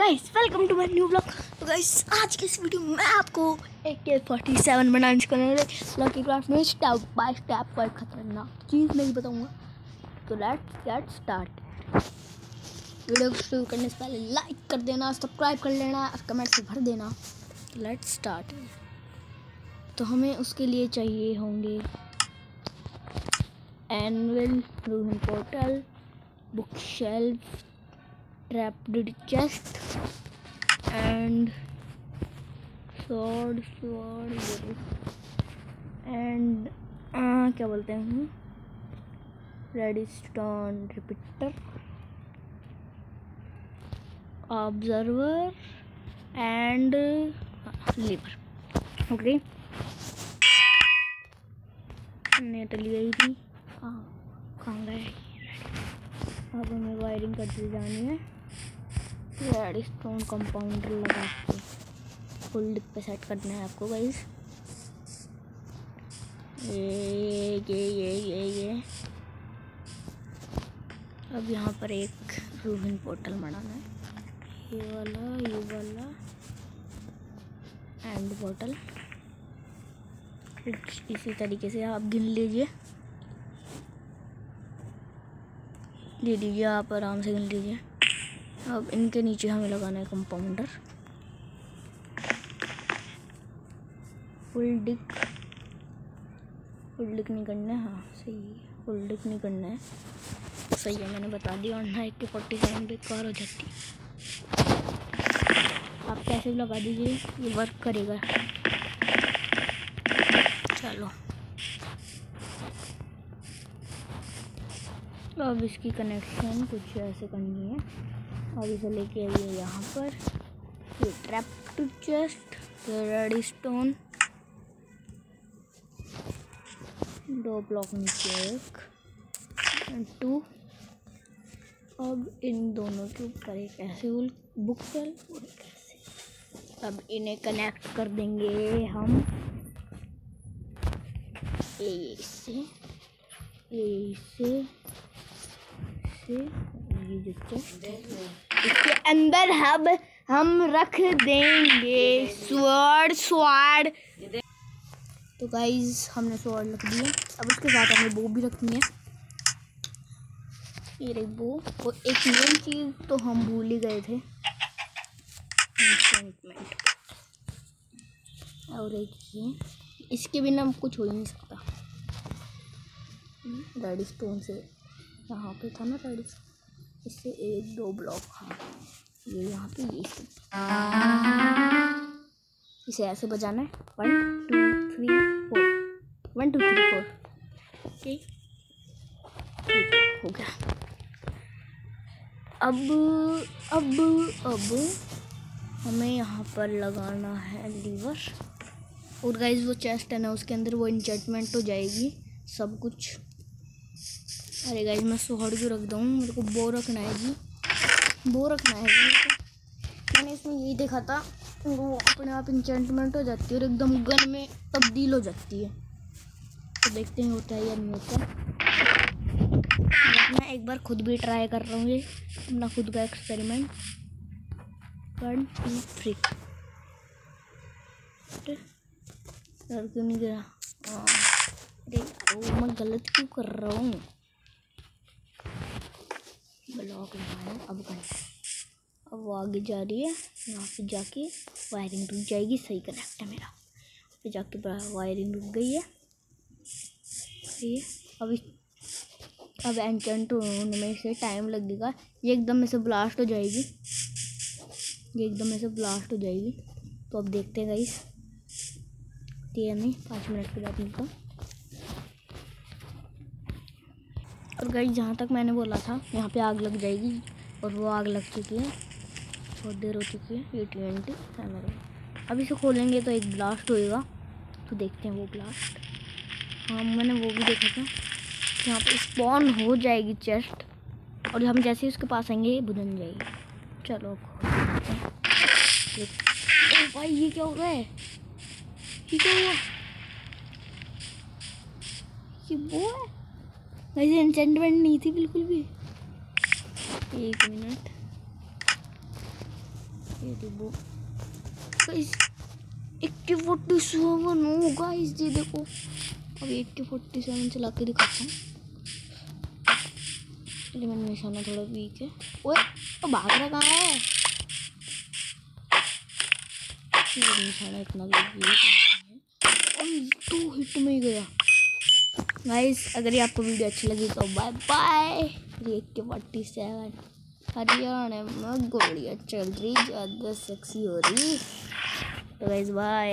Guys welcome to my new blog तो guys आज की इस वीडियो में मैं आपको ए के फोर्टी सेवन बनाने सिखाने लकी क्राफ्ट में स्टेप बाय स्टेप पर खतरनाक चीज़ नहीं बताऊँगा। तो लेट्स गेट स्टार्ट वीडियो शुरू करने से पहले लाइक कर देना सब्सक्राइब कर लेना और कमेंट से भर देना। तो लेट्स स्टार्ट तो हमें उसके लिए चाहिए होंगे anvil रूहन portal bookshelf trapped chest and sword sword and uh, क्या बोलते हैं redstone repeater observer and lever okay net ली थी। हाँ कहाँ गए? अब हमें वायरिंग करती जानी है। रेड स्टोन कंपाउंडर लगा के फुल डिप पे सेट करना है आपको गाइस ये ये ये ये ये. अब यहाँ पर एक रूबिन पोर्टल बनाना है. ये वाला ये वाला. एंड पोर्टल इसी तरीके से आप गिन लीजिए. दे दीजिए आप आराम से गिन लीजिए. अब इनके नीचे हमें लगाना है कंपाउंडर फुल डिक फुल डिक नहीं करना है हाँ सही है। फुल डिक नहीं करना है। सही है, मैंने बता दिया, और ना एक फोर्टी सेवन बेकार हो जाती। आप कैसे लगा दीजिए, ये वर्क करेगा। चलो। अब इसकी कनेक्शन कुछ ऐसे करनी है। और इसे लेके आइए यहाँ पर। ये trap to chest redstone दो ब्लॉक नीचे एक टू अब इन दोनों के ऊपर एक ऐसे बुक कर, और अब इन्हें कनेक्ट कर देंगे हम। ए से ए से से जो चेस्ट इसके अंदर हम हम रख देंगे स्वर्ड स्वाड तो गाइज़ हमने स्वर्ड रख दिया। अब उसके साथ हमें बो भी रखनी है। ये रही बो और एक मेन चीज़ तो हम भूल ही गए थे। और एक ये। इसके बिना कुछ हो ही नहीं सकता। रेड स्टोन से यहाँ पे था ना रेड इससे एक, दो ब्लॉक हाँ ये यहाँ पे ये इसे ऐसे बजाना है। One two three four one two three four okay हो गया। अब अब अब हमें यहाँ पर लगाना है लीवर। और गाइज़ वो चेस्ट है ना, उसके अंदर वो इंचमेंट हो जाएगी। सब कुछ। अरे गाइज़ मैं सोहड़ क्यों रख दूँ मेरे को बो रखना है जी। बो रखना है जी। मैंने इसमें यही देखा था, वो अपने आप इंचमेंट हो जाती है और एकदम गन में तब्दील हो जाती है। तो देखते हैं होता है या नहीं होता मैं एक बार खुद भी ट्राई कर रहा हूँ ये, अपना खुद का एक्सपेरिमेंट वन टू थ्री क्यों नहीं गिरा। अरे, मैं गलत क्यों कर रहा हूँ? ब्लॉक लगाया अब कर अब वो आगे जा रही है। यहाँ पे जाके वायरिंग रुक जाएगी। सही कनेक्ट है मेरा। पे जाके वायरिंग रुक गई है। ये अब अब एंचेंट होने में से टाइम लगेगा। ये एकदम में से ब्लास्ट हो जाएगी। ये एकदम में से ब्लास्ट हो जाएगी। तो अब देखते हैं गाइस है नहीं पाँच मिनट के बाद मिलता और गई, जहाँ तक मैंने बोला था, यहाँ पे आग लग जाएगी, और वो आग लग चुकी है, बहुत देर हो चुकी है, ये ट्वेंटी है। मेरे अब इसे खोलेंगे तो एक ब्लास्ट होएगा तो देखते हैं वो ब्लास्ट हाँ मैंने वो भी देखा था यहाँ पे स्पॉन हो जाएगी चेस्ट और हम जैसे ही उसके पास आएँगे बुझन जाएगी। चलो भाई, ये क्या हो रहा है? ये क्या हुआ? ये वो है? वैसे एंचेंटमेंट नहीं थी बिल्कुल भी। एक मिनट गाइस फोर्टी सेवन हो गाइस ये देखो। अब इक्की फोर्टी सेवन चला के दिखाता हूँ। चलिए मेरा निशाना थोड़ा वीक है। ओए तो भाग रहा कहाँ है? निशाना इतना वीक है। और हिट में ही गया। गाइस अगर ये आपको वीडियो अच्छी लगी तो बाय बाय के फोर्टी सेवन हरियाणा में गोलियाँ चल रही, ज़्यादा सेक्सी हो रही. तो गाइस बाय